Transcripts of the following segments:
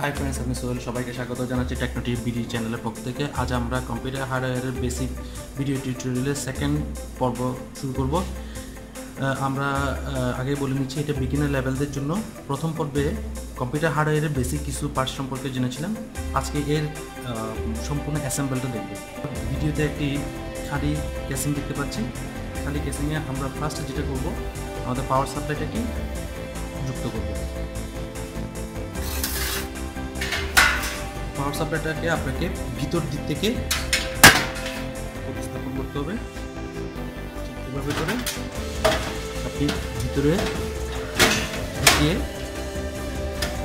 Hi friends আমি সোহেল। সবাইকে স্বাগত জানাচ্ছি টেকনো টিভি বিডি চ্যানেলের পক্ষ থেকে। আজ আমরা কম্পিউটার হার্ডওয়্যারের বেসিক ভিডিও টিউটোরিয়ালের সেকেন্ড পর্ব শুরু করব। আমরা আগে বলে নিচ্ছি, এটা বিগিনার লেভেলদের জন্য। প্রথম পর্বে কম্পিউটার হার্ডওয়্যারের বেসিক কিছু পার্টস সম্পর্কে জেনেছিলাম। আজকে এর সম্পূর্ণ অ্যাসেম্বলটা দেখব। ভিডিওতে একটি খালি কেসিং দেখতে পাচ্ছি। খালি কেসিংয়ে আমরা ফার্স্ট যেটা করব, আমাদের পাওয়ার সাপ্লাইটাকে যুক্ত করব। পাওয়ার সাপ্লাইটাকে আপনাকে ভিতর দিক থেকে প্রতিস্থাপন করতে হবে। এভাবে করে আপনি ভিতরে ঢুকিয়ে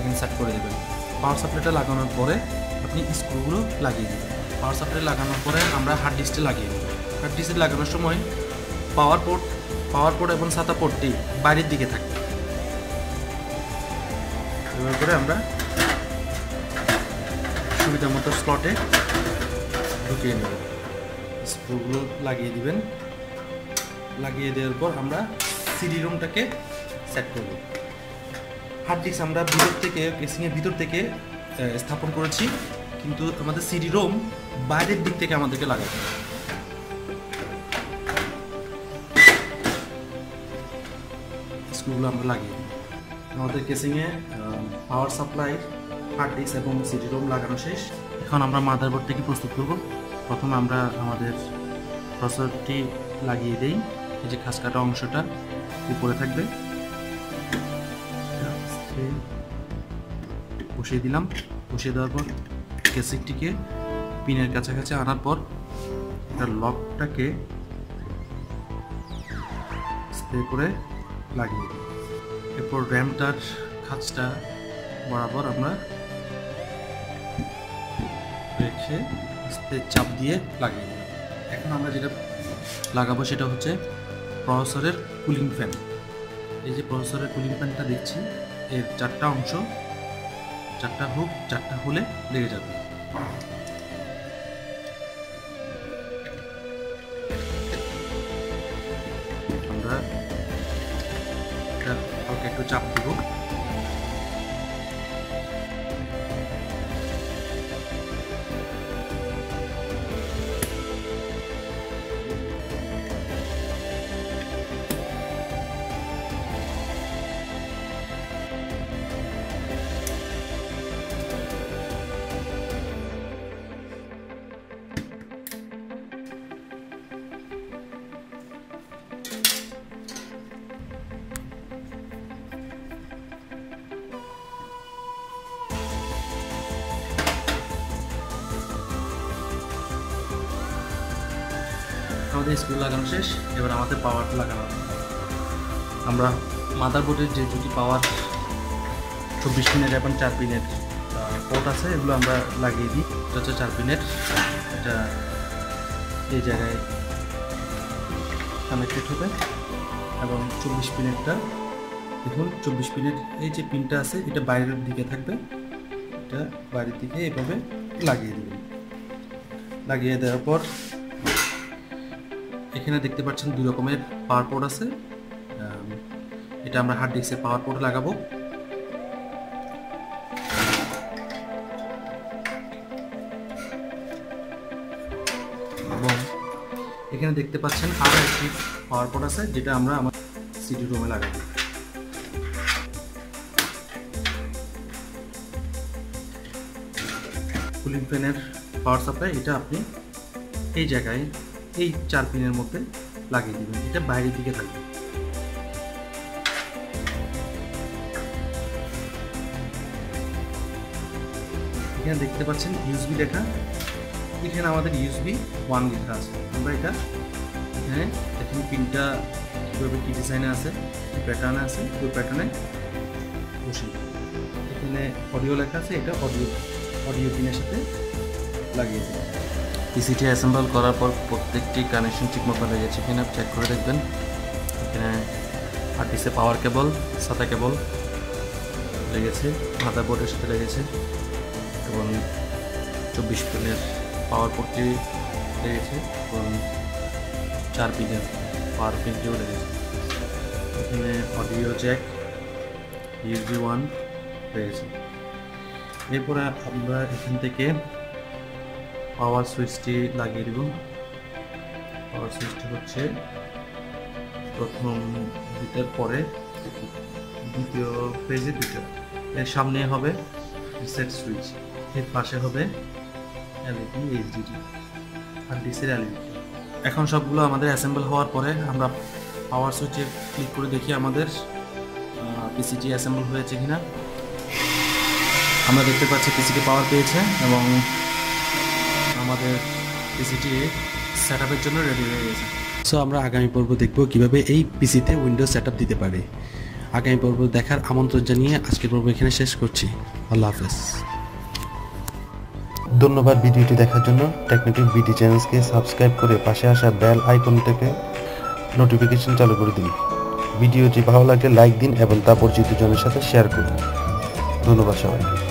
ইনসার্ট করে দেবেন। পাওয়ার সাপ্লাইটা লাগানোর পরে আপনি স্ক্রুগুলো লাগিয়ে দেবেন। পাওয়ার সাপ্লাই লাগানোর পরে আমরা হার্ড ডিস্কটা লাগিয়ে দেবো। হার্ড ডিস্কে লাগানোর সময় পাওয়ার পোর্ট পাওয়ার পোর্ট এবং সাতা পোর্টটি বাইরের দিকে থাকবে। এভাবে করে আমরা সুবিধা মতো স্লটে ঢুকিয়ে নেব। স্ক্রুগুলো লাগিয়ে দিবেন। লাগিয়ে দেওয়ার পর আমরা সিডি রুমটাকে সেট করব। হার্ড ডিস্ক আমরা ভিতর থেকে কেসিংয়ের ভিতর থেকে স্থাপন করেছি। কিন্তু আমাদের সিডি রোম বাইরের দিক থেকে আমাদেরকে লাগাতে হবে। স্ক্রুগুলো আমরা লাগিয়ে দিই। আমাদের কেসিংয়ে পাওয়ার সাপ্লাই হার্ড ডিস্ক এবং সিডি রোম লাগানো শেষ। এখন আমরা মাদারবোর্ডটিকে প্রস্তুত করব। প্রথমে আমরা আমাদের প্রসেসরটি লাগিয়ে দেই। এই যে খাস কাটা অংশটা উপরে থাকবে। বসিয়ে দিলাম। বসিয়ে দেওয়ার পর কেসিংটিকে পিনের কাছাকাছি আনার পর এটা লকটাকে স্প্রে করে লাগিয়ে দিই। এরপর র্যামটার খাঁচটা বরাবর আমরা রেখে চাপ দিয়ে লাগিয়ে দিলাম। এখন আমরা যেটা লাগাবো সেটা হচ্ছে প্রসেসরের কুলিং ফ্যান। এই যে প্রসেসরের কুলিং ফ্যানটা দেখছি, এর চারটা অংশ, চারটা হুক, চারটা হুলে লেগে যাবে। আমরা হালকা একটু চাপ দিব। আমাদের স্ক্রু লাগানো শেষ, এবার আমাদের পাওয়ার লাগানো। আমরা মাদারবোর্ডের যে দুটি পাওয়ার চব্বিশ পিনের এবং চার পিনের পোর্ট আছে, এগুলো আমরা লাগিয়ে দিই। এটা হচ্ছে চার পিনের এটা এই জায়গায় কানেক্টেড হবে। এবং চব্বিশ পিনেরটা দেখুন, চব্বিশ পিনের এই যে পিনটা আছে, এটা বাইরের দিকে থাকবে। এটা বাইরের দিকে এভাবে লাগিয়ে দেবেন। লাগিয়ে দেওয়ার পর এখানে দেখতে পাচ্ছেন দুই রকমের পাওয়ার পোর্ট আছে। এটা আমরা হার্ড ডিস্কের পাওয়ার পোর্ট লাগাবো। এবং এখানে দেখতে পাচ্ছেন আরও একটি পাওয়ার পোর্ট আছে, যেটা আমরা আমার সিডি রুমে লাগাবো। কুলিং ফ্যানের পাওয়ার সাপ্লাই এটা আপনি এই জায়গায় এই চার পিনের মধ্যে লাগিয়ে দিবেন। এটা বাইরের দিকে থাকবে। এখানে দেখতে পাচ্ছেন ইউএসবি লেখা। এখানে আমাদের ইউএসবি ওয়ান লেখা আছে। আমরা এটা এখানে দেখুন পিনটা কীভাবে কী ডিজাইনে আছে, কী প্যাটার্নে আছে, ওই প্যাটার্নে দেব। এখানে অডিও লেখা আছে, এটা অডিও অডিও পিনের সাথে লাগিয়ে দেবো। পিসিটি অ্যাসেম্বল করার পর প্রত্যেকটি কানেকশন ঠিকমতো লেগেছে কিনা চেক করে দেখবেন। এখানে ডিস্কে পাওয়ার কেবল সাদা কেবল লেগেছে মাদার বোর্ডের সাথে লেগেছে এবং চব্বিশ পিনের পাওয়ার পোর্টটি লেগেছে এবং চার পিনের পাওয়ার পিনটিও লেগেছে। এখানে অডিও জ্যাক ইউএসবি ওয়ান লেগেছে। এরপরে আমরা এখান থেকে পাওয়ার সুইচটি লাগিয়ে দেব। পাওয়ার সুইচটি হচ্ছে প্রথম দুটার পরে দ্বিতীয় পেজে দুটো এর সামনে হবে রিসেট সুইচ, এর পাশে হবে এলইডি এইচডিডি আর ডিসির এলইডি। এখন সবগুলো আমাদের অ্যাসেম্বল হওয়ার পরে আমরা পাওয়ার সুইচে ক্লিক করে দেখি আমাদের পিসিটি অ্যাসেম্বল হয়েছে কিনা। আমরা দেখতে পাচ্ছি পিসিটি পাওয়ার পেয়েছে এবং আমাদের পিসিটি সেট আপের জন্য রেডি হয়ে গেছে। সো আমরা আগামী পর্ব দেখব কীভাবে এই পিসিতে উইন্ডোজ সেটআপ দিতে পারি। আগামী পর্ব দেখার আমন্ত্রণ জানিয়ে আজকের পর্ব এখানে শেষ করছি। আল্লাহ হাফেজ। ধন্যবাদ ভিডিওটি দেখার জন্য। টেকনিক্যাল বিডি চ্যানেলকে সাবস্ক্রাইব করে পাশে আসা বেল আইকনটাকে নোটিফিকেশন চালু করে দিন। ভিডিওটি ভালো লাগলে লাইক দিন এবং তা পরিচিত জনের সাথে শেয়ার করুন। ধন্যবাদ সবাইকে।